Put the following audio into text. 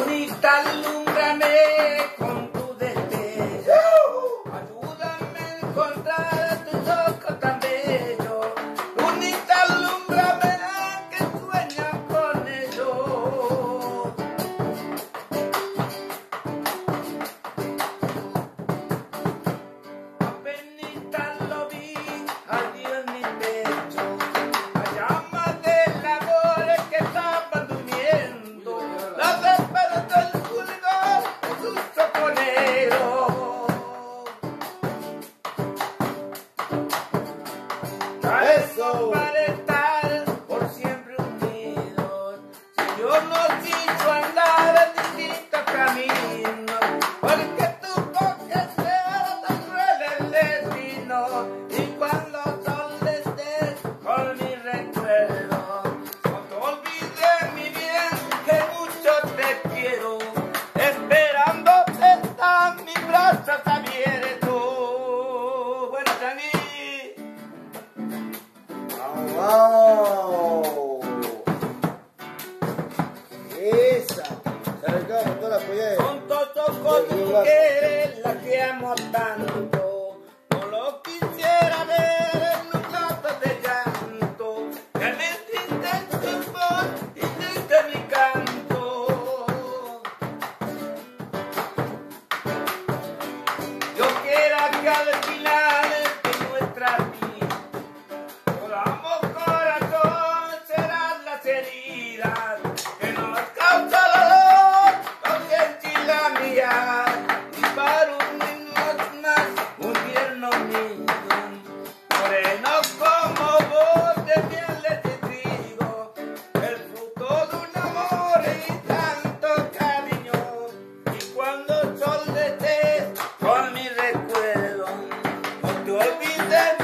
Unita, alumbrame con eso para estar por siempre unidos. Señor nos dicho andar. Con todo con tu querer la que amo tanto. golpe de